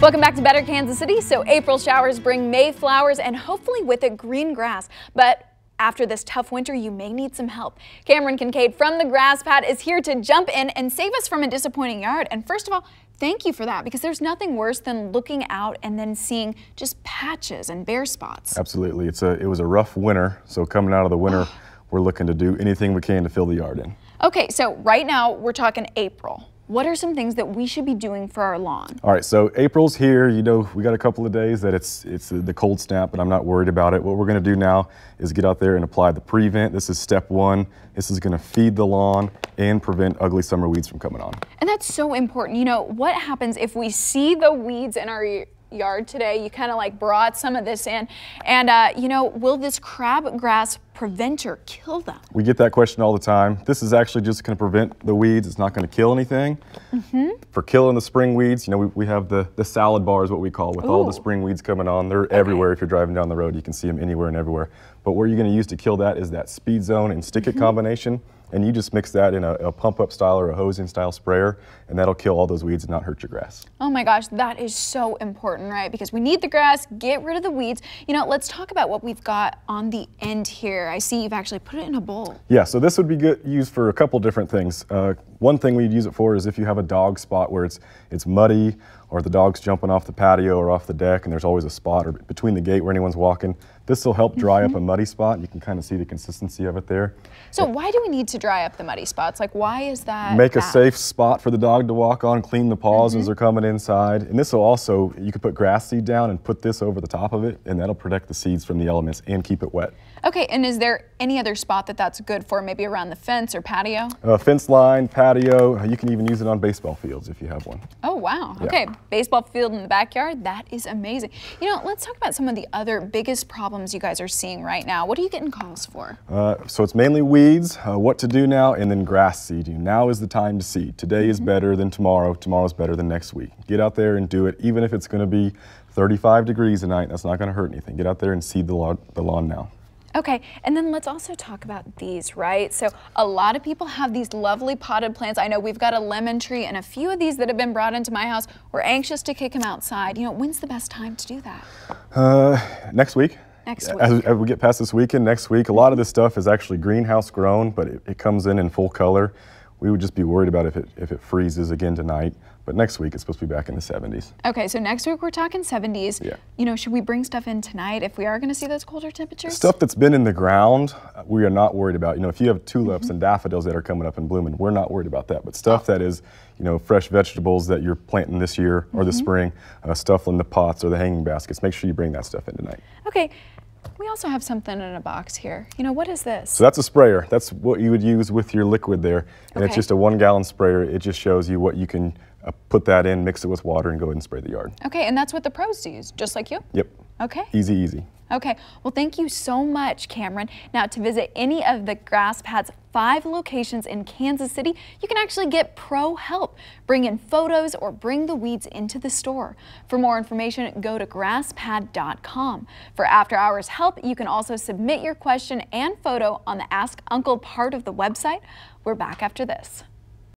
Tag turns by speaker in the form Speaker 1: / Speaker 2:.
Speaker 1: Welcome back to Better Kansas City. So April showers bring May flowers and hopefully with it green grass. But after this tough winter, you may need some help. Cameron Kincaid from the Grass Pad is here to jump in and save us from a disappointing yard. And first of all, thank you for that because there's nothing worse than looking out and then seeing just patches and bare spots.
Speaker 2: Absolutely. It's a, it was a rough winter. So coming out of the winter, we're looking to do anything we can to fill the yard in.
Speaker 1: Okay, so right now we're talking April. What are some things that we should be doing for our lawn?
Speaker 2: All right, so April's here. You know, we got a couple of days that it's it's the cold snap, but I'm not worried about it. What we're going to do now is get out there and apply the prevent. This is step one. This is going to feed the lawn and prevent ugly summer weeds from coming on.
Speaker 1: And that's so important. You know, what happens if we see the weeds in our yard today. You kind of like brought some of this in. And, uh, you know, will this crabgrass preventer kill them?
Speaker 2: We get that question all the time. This is actually just going to prevent the weeds. It's not going to kill anything. Mm -hmm. For killing the spring weeds, you know, we, we have the, the salad bar is what we call with Ooh. all the spring weeds coming on. They're okay. everywhere. If you're driving down the road, you can see them anywhere and everywhere. But what are you're going to use to kill that is that speed zone and stick it mm -hmm. combination and you just mix that in a, a, pump up style or a hosing style sprayer and that'll kill all those weeds and not hurt your grass.
Speaker 1: Oh my gosh, that is so important, right? Because we need the grass, get rid of the weeds. You know, let's talk about what we've got on the end here. I see you've actually put it in a bowl.
Speaker 2: Yeah, so this would be good used for a couple different things. Uh, one thing we'd use it for is if you have a dog spot where it's it's muddy or the dog's jumping off the patio or off the deck and there's always a spot or between the gate where anyone's walking. This will help dry mm -hmm. up a mm-hmm. muddy spot. You can kind of see the consistency of it there.
Speaker 1: So why do we need to dry up the muddy spots? Like why is that
Speaker 2: Make a safe spot for the dog to walk on, clean the paws mm -hmm. as mm-hmm. they're coming inside. And this will also, you could put grass seed down and put this over the top of it and that'll protect the seeds from the elements and keep it wet.
Speaker 1: Okay, and is there any other spot that that's good for, maybe around the fence or patio?
Speaker 2: Uh, fence line, patio, you can even use it on baseball fields if you have one.
Speaker 1: Oh, wow. Yeah. Okay, baseball field in the backyard, that is amazing. You know, let's talk about some of the other biggest problems you guys are seeing right now. What are you getting calls for?
Speaker 2: Uh, so it's mainly weeds, uh, what to do now, and then grass seeding. Now is the time to seed. Today mm -hmm. is better than tomorrow. Tomorrow is better than next week. Get out there and do it, even if it's going to be 35 degrees tonight. That's not going to hurt anything. Get out there and seed the lawn, the lawn now.
Speaker 1: Okay, and then let's also talk about these, right? So a lot of people have these lovely potted plants. I know we've got a lemon tree and a few of these that have been brought into my house. We're anxious to kick them outside. You know, when's the best time to do that?
Speaker 2: Uh, next week.
Speaker 1: Next week.
Speaker 2: As, as, we get past this weekend, next week, a lot of this stuff is actually greenhouse grown, but it, it comes in in full color. We would just be worried about if it, if it freezes again tonight. But next week it's supposed to be back in the 70s.
Speaker 1: Okay, so next week we're talking 70s.
Speaker 2: Yeah.
Speaker 1: You know, should we bring stuff in tonight if we are going to see those colder temperatures?
Speaker 2: Stuff that's been in the ground, we are not worried about. You know, if you have tulips mm -hmm. and daffodils that are coming up and blooming, we're not worried about that. But stuff that is, you know, fresh vegetables that you're planting this year or mm -hmm. the mm-hmm. spring, uh, stuff in the pots or the hanging baskets, make sure you bring that stuff in tonight.
Speaker 1: Okay. We also have something in a box here. You know, what is this?
Speaker 2: So that's a sprayer. That's what you would use with your liquid there. And okay. it's just a one gallon sprayer. It just shows you what you can uh, put that in, mix it with water, and go ahead and spray the yard.
Speaker 1: Okay, and that's what the pros use, just like you?
Speaker 2: Yep.
Speaker 1: Okay.
Speaker 2: Easy, easy.
Speaker 1: Okay, well thank you so much, Cameron. Now to visit any of the Grass Pad's five locations in Kansas City, you can actually get pro help. Bring in photos or bring the weeds into the store. For more information, go to grasspad.com. For after hours help, you can also submit your question and photo on the Ask Uncle part of the website. We're back after this.